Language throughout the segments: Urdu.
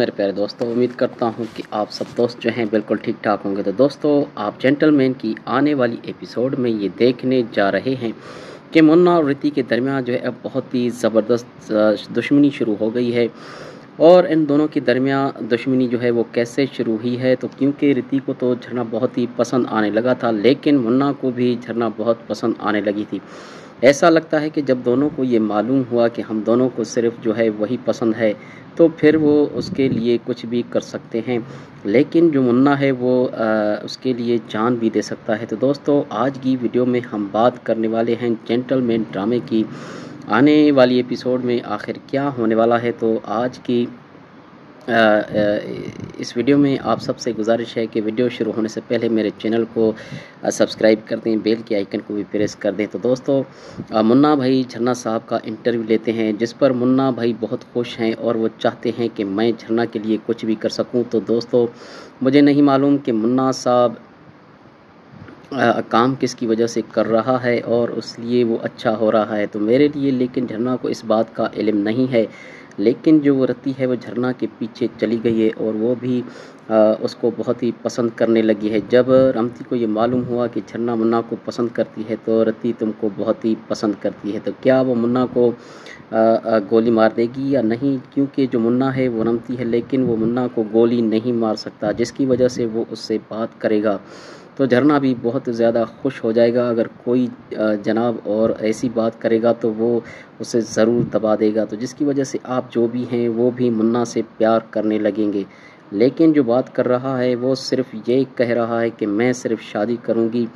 میرے پیارے دوستو، امید کرتا ہوں کہ آپ سب دوست جو ہیں بالکل ٹھیک ٹھاک ہوں گے۔ تو دوستو، آپ جنٹل مین کی آنے والی ایپیسوڈ میں یہ دیکھنے جا رہے ہیں کہ منا اور رتی کے درمیان جو ہے اب بہت ہی زبردست دشمنی شروع ہو گئی ہے۔ اور ان دونوں کے درمیان دشمنی جو ہے وہ کیسے شروع ہوئی ہے؟ تو کیونکہ رتی کو تو جھرنا بہت ہی پسند آنے لگا تھا، لیکن منا کو بھی جھرنا بہت پسند آنے لگی تھی۔ ایسا لگتا ہے کہ جب دونوں کو یہ معلوم ہوا کہ ہم دونوں کو صرف جو ہے وہی پسند ہے، تو پھر وہ اس کے لیے کچھ بھی کر سکتے ہیں۔ لیکن جو منا ہے وہ اس کے لیے جان بھی دے سکتا ہے۔ تو دوستو، آج کی ویڈیو میں ہم بات کرنے والے ہیں جینٹل مین ڈرامے کی۔ آنے والی ایپیسوڈ میں آخر کیا ہونے والا ہے؟ تو آج کی اس ویڈیو میں آپ سب سے گزارش ہے کہ ویڈیو شروع ہونے سے پہلے میرے چینل کو سبسکرائب کر دیں، بیل کے آئیکن کو بھی پریس کر دیں۔ تو دوستو منا بھائی جھرنا صاحب کا انٹرویو لیتے ہیں، جس پر منا بھائی بہت خوش ہیں اور وہ چاہتے ہیں کہ میں جھرنا کے لیے کچھ بھی کر سکوں۔ تو دوستو، مجھے نہیں معلوم کہ منا صاحب کام کس کی وجہ سے کر رہا ہے اور اس لیے وہ اچھا ہو رہا ہے۔ تو میرے لیے لیکن جھرنا کو اس بات کا علم نہیں ہے۔ لیکن جو وہ رتی ہے وہ جھرنا کے پیچھے چلی گئی ہے اور وہ بھی اس کو بہت ہی پسند کرنے لگی ہے۔ جب رمتی کو یہ معلوم ہوا کہ جھرنا منا کو پسند کرتی ہے تو رتی تم کو بہت ہی پسند کرتی ہے۔ تو کیا وہ منا کو گولی مار دے گی یا نہیں؟ کیونکہ جو منا ہے وہ رمتی ہے، لیکن وہ منا کو گولی نہیں مار سکتا، جس کی وجہ سے وہ اس سے بات کرے گا۔ تو جھرنا بھی بہت زیادہ خوش ہو جائے گا۔ اگر کوئی جناب اور ایسی بات کرے گا تو وہ اسے ضرور دبا دے گا۔ تو جس کی وجہ سے آپ جو بھی ہیں، وہ بھی منا سے پیار کرنے لگیں گے۔ لیکن جو بات کر رہا ہے، وہ صرف یہ کہہ رہا ہے کہ میں صرف شادی کروں گی۔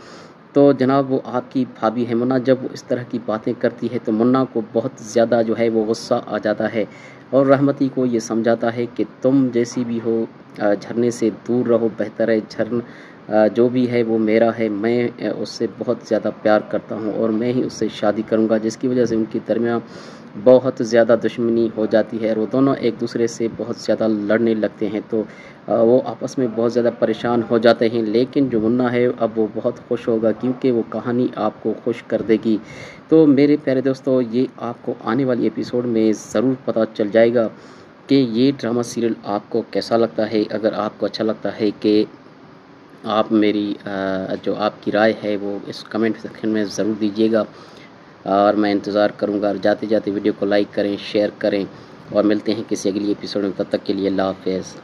تو جناب، وہ آپ کی بھابھی ہے۔ منا جب وہ اس طرح کی باتیں کرتی ہے، تو منا کو بہت زیادہ جو ہے وہ غصہ آ جاتا ہے اور رحمتی کو یہ سمجھاتا ہے کہ تم جیسی بھی ہو جھرنے سے دور رہو، بہتر ہے۔ جھرن جو بھی ہے وہ میرا ہے۔ میں اس سے بہت زیادہ پیار کرتا ہوں اور میں ہی اس سے شادی کروں گا، جس کی وجہ سے ان کی درمیان بہت زیادہ دشمنی ہو جاتی ہے اور وہ دونوں ایک دوسرے سے بہت زیادہ لڑنے لگتے ہیں۔ تو وہ آپس میں بہت زیادہ پریشان ہو جاتے ہیں، لیکن جو منا ہے، اب وہ بہت خوش ہوگا کیونکہ وہ کہانی آپ کو خوش کر دے گی۔ تو میرے پیارے دوستو، یہ آپ کو آنے والی ایپیسوڈ میں ضرور پتہ چل جائے گا۔ کہ یہ ڈرامہ سیریل آپ کو کیسا لگتا ہے؟ اگر آپ کو اچھا لگتا ہے کہ آپ میری جو آپ کی رائے ہے، وہ اس کمنٹ سیکشن میں ضرور دیجیے گا اور میں انتظار کروں گا۔ اور جاتے جاتے ویڈیو کو لائک کریں، شیئر کریں اور ملتے ہیں کسی اگلی ایپیسوڈ میں۔ تب تک کے لیے اللہ حافظ۔